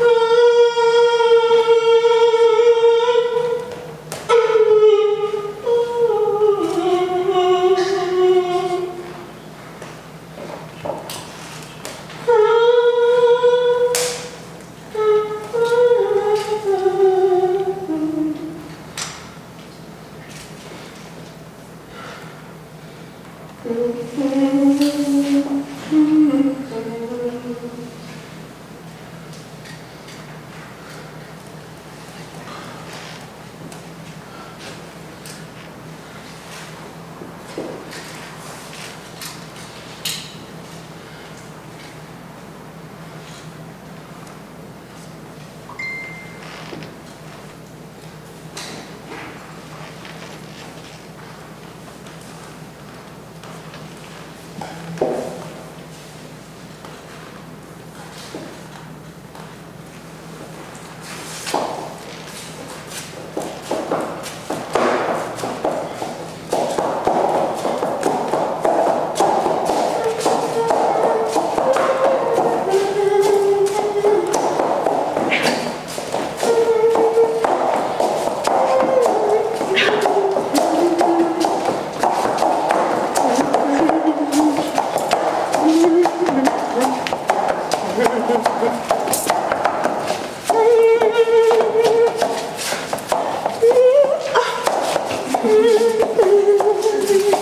Woo! Thank you. Thank you.